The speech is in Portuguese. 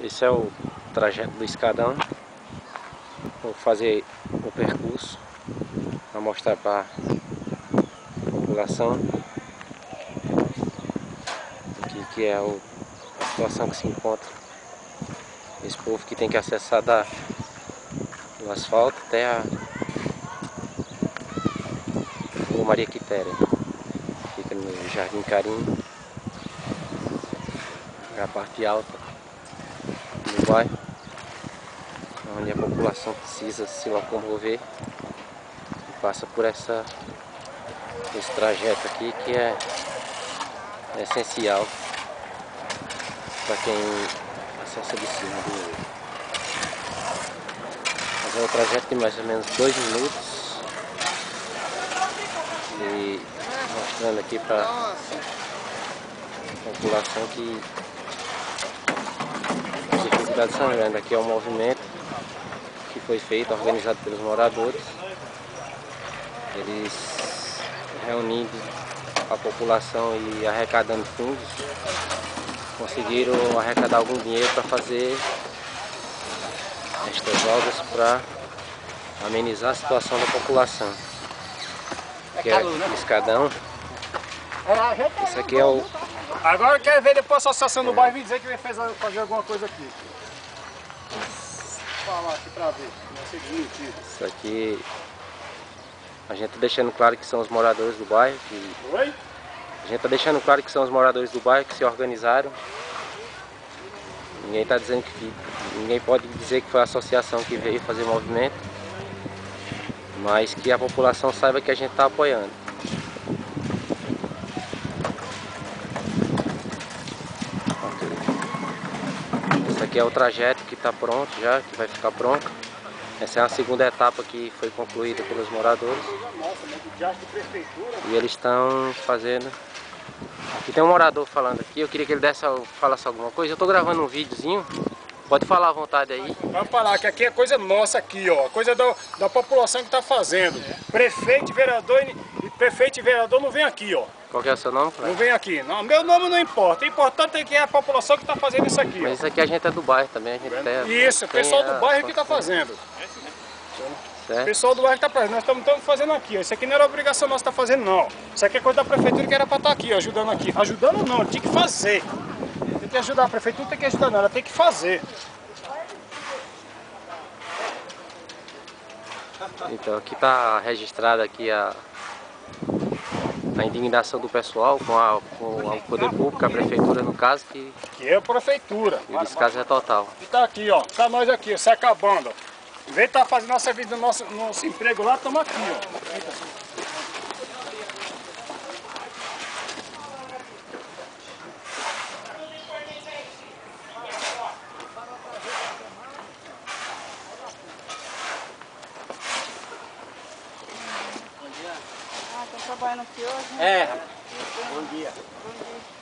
Esse é o trajeto do escadão. Vou fazer o percurso para mostrar para a população aqui que é o, a situação que se encontra. Esse povo que tem que acessar da, do asfalto até a Rua Maria Quitéria. Fica no Jardim Carim, é a parte alta onde a população precisa se locomover e passa por essa, esse trajeto aqui que é, é essencial para quem acessa de cima do Mas é um trajeto de mais ou menos dois minutos. E mostrando aqui para a população que cidade. Aqui é um movimento que foi feito, organizado pelos moradores. Eles reunindo a população e arrecadando fundos, conseguiram arrecadar algum dinheiro para fazer estas obras para amenizar a situação da população. Que é escadão. Isso aqui é o. Agora eu quero ver depois a associação do bairro dizer que vai fazer alguma coisa aqui falar aqui pra ver, vai ser desmentido. Isso aqui a gente tá deixando claro que são os moradores do bairro. Que... Oi? A gente tá deixando claro que são os moradores do bairro que se organizaram. Ninguém tá dizendo que. Ninguém pode dizer que foi a associação que veio fazer movimento. Mas que a população saiba que a gente está apoiando. Aqui é o trajeto que está pronto já, que vai ficar pronto. Essa é a segunda etapa que foi concluída pelos moradores. E eles estão fazendo... Aqui tem um morador falando aqui, eu queria que ele desse, falasse alguma coisa. Eu estou gravando um videozinho, pode falar à vontade aí. Vamos falar que aqui é coisa nossa aqui, ó, coisa da, da população que está fazendo. Prefeito, vereador e prefeito e vereador não vem aqui, ó. Qual que é o seu nome? Não vem aqui. Não, meu nome não importa. O importante é que é a população que está fazendo isso aqui. Mas isso aqui a gente é do bairro também. A gente tem, isso, o pessoal do bairro que está fazendo. O pessoal do bairro está fazendo. Nós estamos fazendo aqui. Ó. Isso aqui não era obrigação nossa estar tá fazendo, não. Isso aqui é coisa da prefeitura que era para estar tá aqui, ó, ajudando aqui. Ajudando não, tinha que fazer. Tem que ajudar. A prefeitura tem que ajudar, não. Ela tem que fazer. Então aqui está registrada aqui a a indignação do pessoal com, a, com o poder público, a prefeitura no caso, que... Que é a prefeitura. E nesse caso é total. E tá aqui, ó, tá nós aqui, se acabando. Em vez de estar tá fazendo nossa vida, nosso, nosso emprego lá, estamos aqui, ó. Trabalhando aqui hoje, né? É. Bom dia. Bom dia.